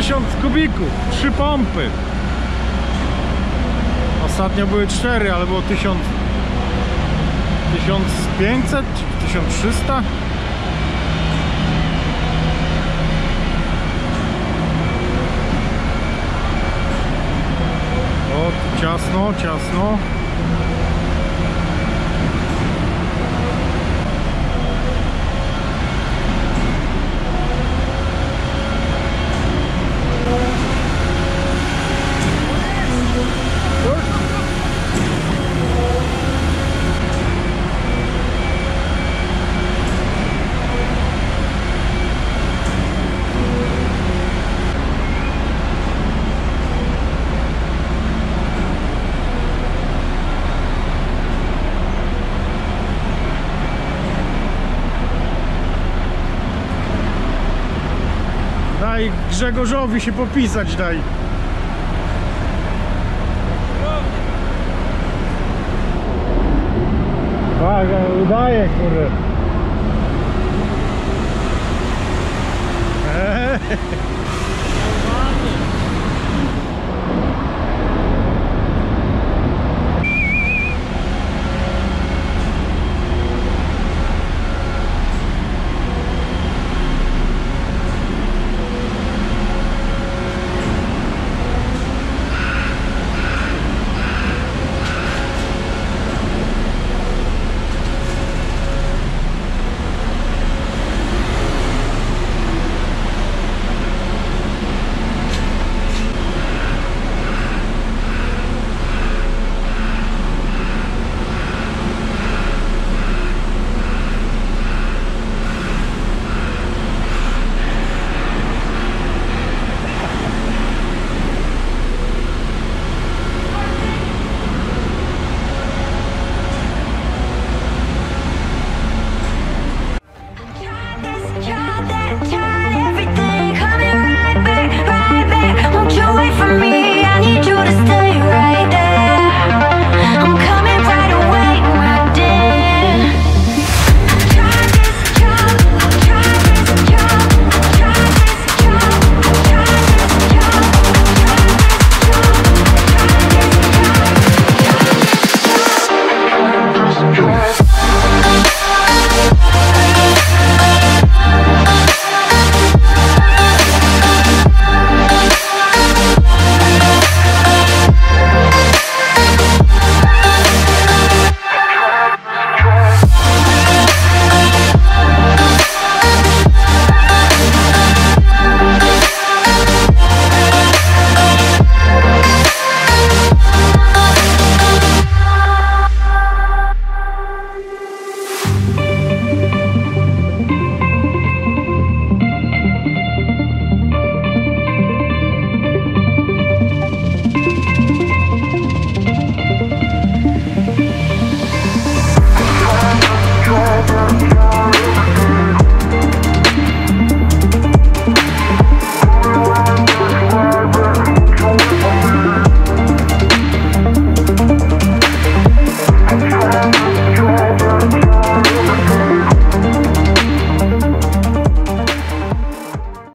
Tysiąc kubików, trzy pompy. Ostatnio były cztery, ale było tysiąc... 1500 czy 1300? O, tu ciasno, ciasno. Daj Grzegorzowi się popisać, daj. Tak, udaje, kurde. Eee.